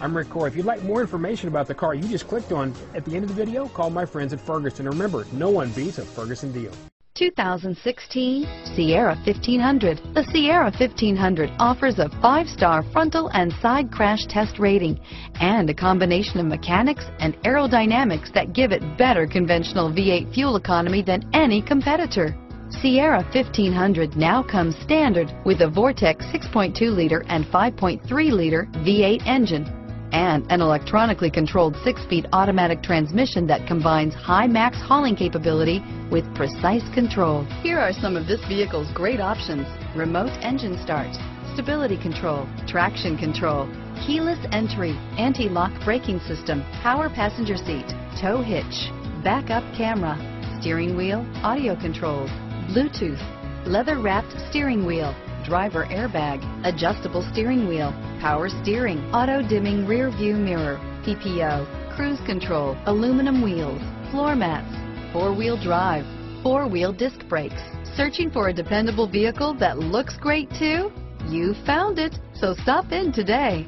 I'm Rick Core. If you'd like more information about the car you just clicked on at the end of the video, call my friends at Ferguson. Remember, no one beats a Ferguson deal. 2016 Sierra 1500. The Sierra 1500 offers a five-star frontal and side crash test rating and a combination of mechanics and aerodynamics that give it better conventional V8 fuel economy than any competitor. Sierra 1500 now comes standard with a Vortec 6.2-liter and 5.3-liter V8 engine and an electronically controlled six-speed automatic transmission that combines high max hauling capability with precise control. Here are some of this vehicle's great options. Remote engine start, stability control, traction control, keyless entry, anti-lock braking system, power passenger seat, tow hitch, backup camera, steering wheel, audio controls, Bluetooth, leather wrapped steering wheel, driver airbag, adjustable steering wheel, power steering, auto dimming rear view mirror, PPO, cruise control, aluminum wheels, floor mats, four wheel drive, four wheel disc brakes. Searching for a dependable vehicle that looks great too? You found it, so stop in today.